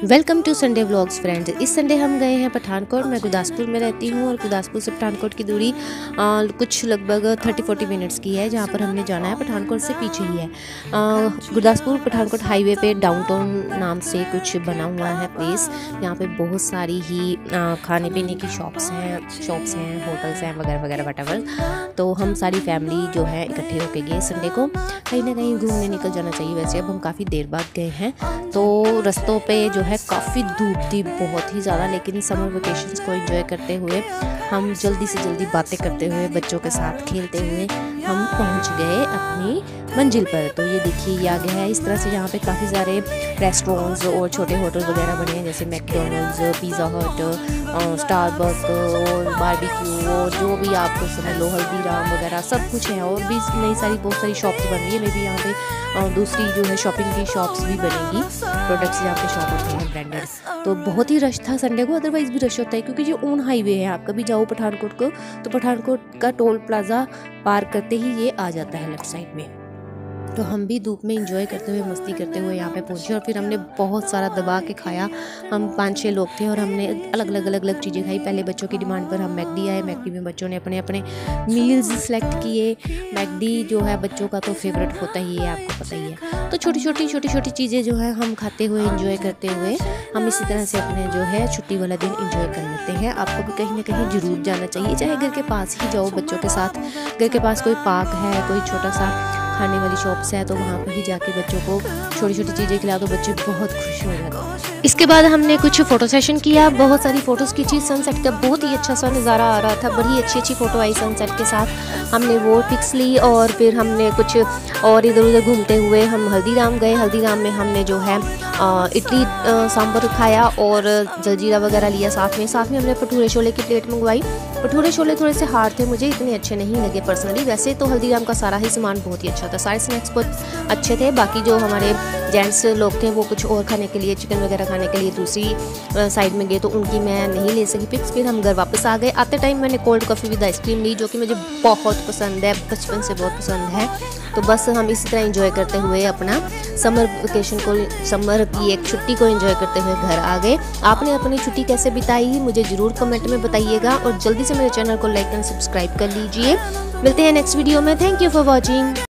Welcome to Sunday vlogs friends इस Sunday हम गए हैं पठानकोट। मैं गुरदासपुर में रहती हूँ और गुरदासपुर से पठानकोट की दूरी आ, कुछ लगभग 30-40 मिनट्स की है जहाँ पर हमने जाना है। पठानकोट से पीछे ही है। गुरदासपुर पठानकोट हाईवे पे डाउनटाउन नाम से कुछ बना हुआ है प्लेस यहाँ पे बहुत सारी ही आ, खाने पीने की शॉप्स हैं शॉप्स हैं होटल्स हैं वगैरह वगैरह वट तो हम सारी फैमिली जो है इकट्ठे होके गए संडे को। कहीं ना कहीं घूमने निकल जाना चाहिए वैसे। अब हम काफ़ी देर बाद गए हैं। तो रस्तों पर जो है, काफ़ी धूप थी, बहुत ही ज़्यादा, लेकिन समर वेकेशन को एंजॉय करते हुए, हम जल्दी से जल्दी बातें करते हुए, बच्चों के साथ खेलते हुए हम पहुँच गए अपनी मंजिल पर। तो ये देखिए, ये आ गया है। इस तरह से यहाँ पे काफ़ी सारे रेस्टोरेंट्स और छोटे होटल वगैरह बने हैं, जैसे मैकडोनल्ड्स पिज़्ज़ा हट स्टारबक और बारबेक्यू और जो भी आपको समझ लो, हल्दीराम वगैरह सब कुछ है। और भी नई सारी बहुत सारी शॉप्स बन रही है। मे भी यहाँ पे दूसरी जो है शॉपिंग की शॉप्स भी बनेगी। प्रोडक्ट्स यहाँ पे शॉप होते हैं ब्रांडेड तो बहुत ही रश था संडे को अदरवाइज़ भी रश होता है, क्योंकि जो ओन हाईवे है। आप कभी जाओ पठानकोट को तो पठानकोट का टोल प्लाजा पार करते ही ये आ जाता है लेफ़्ट साइड में। तो हम भी धूप में इंजॉय करते हुए, मस्ती करते हुए यहाँ पे पहुँचे और फिर हमने बहुत सारा दबा के खाया। हम पाँच छः लोग थे और हमने अलग अलग अलग अलग चीज़ें खाई। पहले बच्चों की डिमांड पर हम मैकडी आए। मैकडी में बच्चों ने अपने अपने मील्स सेलेक्ट किए। मैकडी जो है बच्चों का तो फेवरेट होता ही है, आपको पता ही है। तो छोटी छोटी छोटी छोटी चीज़ें जो है हम खाते हुए इंजॉय करते हुए हम इसी तरह से अपने जो है छुट्टी वाला दिन इंजॉय कर लेते हैं। आपको भी कहीं ना कहीं ज़रूर जाना चाहिए। चाहे घर के पास ही जाओ बच्चों के साथ। घर के पास कोई पार्क है, कोई छोटा सा खाने वाली शॉप्स है तो वहाँ पर ही जाके बच्चों को छोटी छोटी चीज़ें खिला दो, बच्चे बहुत खुश हो जाते हैं। इसके बाद हमने कुछ फ़ोटो सेशन किया। बहुत सारी फ़ोटोज़ खींची सनसेट का बहुत ही अच्छा सा नज़ारा आ रहा था। बड़ी अच्छी अच्छी फ़ोटो आई सनसेट के साथ। हमने वो पिक्स ली और फिर हमने कुछ और इधर उधर घूमते हुए हम हल्दीराम गए। हल्दीराम में हमने जो है इडली सांभर खाया और जलजीरा वगैरह लिया साथ में। साथ में हमने भटूरे छोले की प्लेट मंगवाई। भटूरे छोले थोड़े से हार्ड थे। मुझे इतने अच्छे नहीं लगे पर्सनली वैसे तो हल्दीराम का सारा ही सामान बहुत ही अच्छा था। सारे स्नैक्स बहुत अच्छे थे। बाकी जो हमारे जेंट्स लोग थे, वो कुछ और खाने के लिए चिकन वगैरह खाने के लिए दूसरी साइड में गए तो उनकी मैं नहीं ले सकी पिक्स फिर हम घर वापस आ गए। आते टाइम मैंने cold coffee with ice cream ली, जो कि मुझे बहुत पसंद है, बचपन से बहुत पसंद है। तो बस हम इसी तरह इंजॉय करते हुए अपना समर वेकेशन को समर की एक छुट्टी को एंजॉय करते हुए घर आ गए। आपने अपनी छुट्टी कैसे बिताई? मुझे ज़रूर कमेंट में बताइएगा और जल्दी से मेरे चैनल को लाइक एंड सब्सक्राइब कर लीजिए। मिलते हैं नेक्स्ट वीडियो में। Thank you for watching